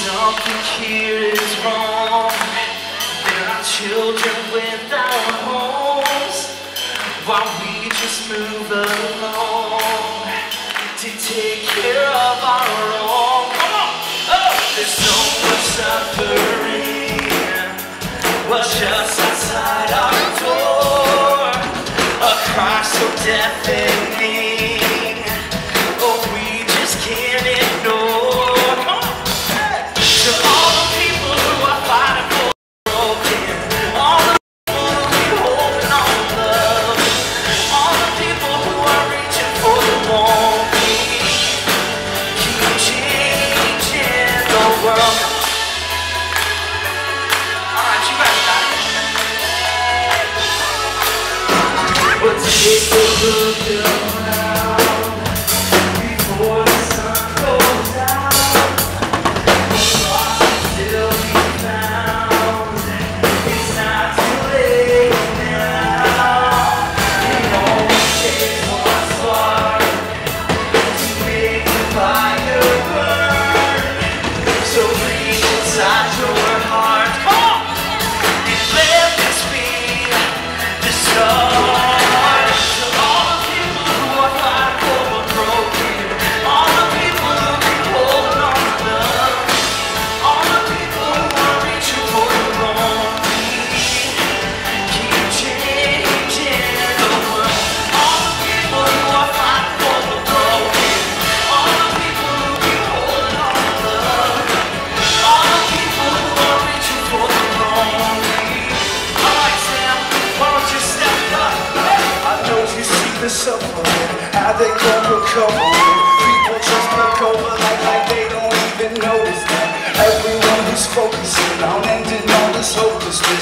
Something here is wrong. There are children without homes. While we just move along to take care of our own. Come on! Oh, there's so much suffering. Was just outside our door. A cry so deafening. She's the suffering. How they come recovering. People just look over like, like they don't even notice that. Everyone who's focusing on ending all this hopelessness.